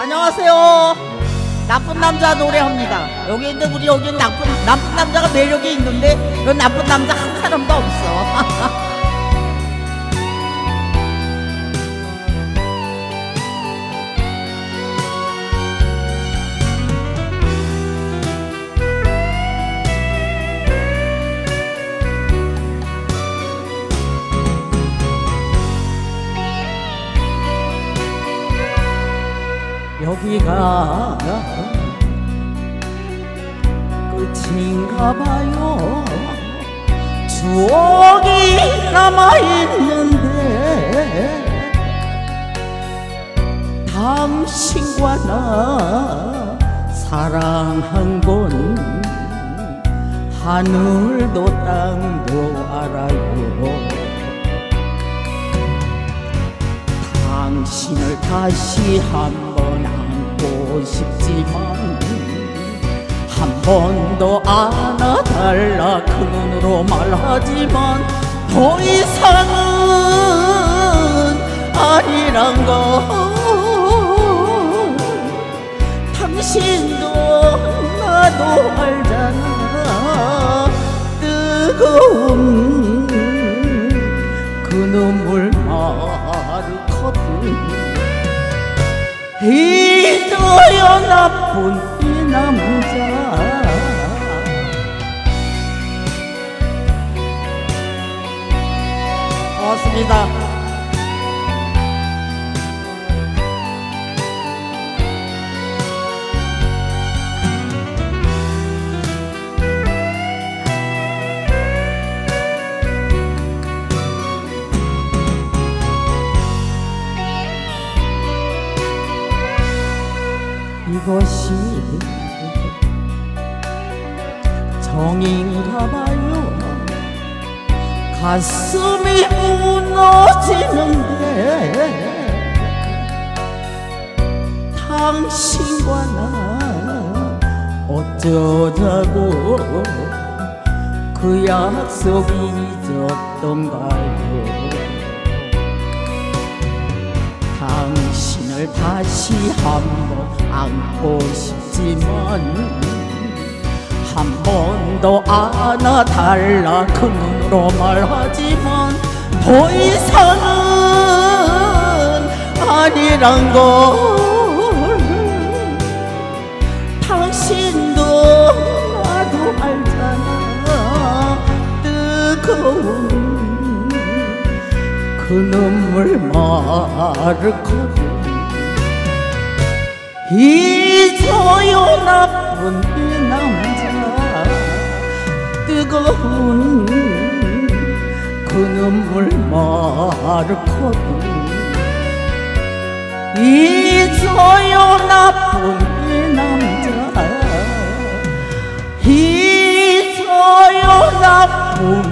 안녕하세요. 나쁜 남자 노래합니다. 여기 있는데 우리 여기 나쁜 나쁜 남자가 매력이 있는데 여기 나쁜 남자 한 사람도 없어. 여기가 끝인가 봐요. 추억이 남아있는데 당신과 나 사랑한 건 하늘도 땅도 알아요. 당신을 다시 한 번 안고 싶지만 한번더 안아달라 그 눈으로 말하지만 더 이상은 아니란 걸 당신도 나도 알잖아. 뜨거운 그 눈물 마르거든 잊어요 나쁜 이 남자. 고맙습니다 이것이 정인가 봐요. 가슴이 무너지는데 당신과 나 어쩌자고 그 약속 잊었던가요 당신을 다시 한번 안고 싶지만 한번더 안아달라 그 눈으로 말하지만 더 이상은 아니란 걸 당신도 나도 알잖아. 뜨거운 그 눈물 마르거 든 잊어요 나쁜 이 남자. 뜨거운 그 눈물 마르거든 잊어요 나쁜 이 남자. 잊어요 나쁜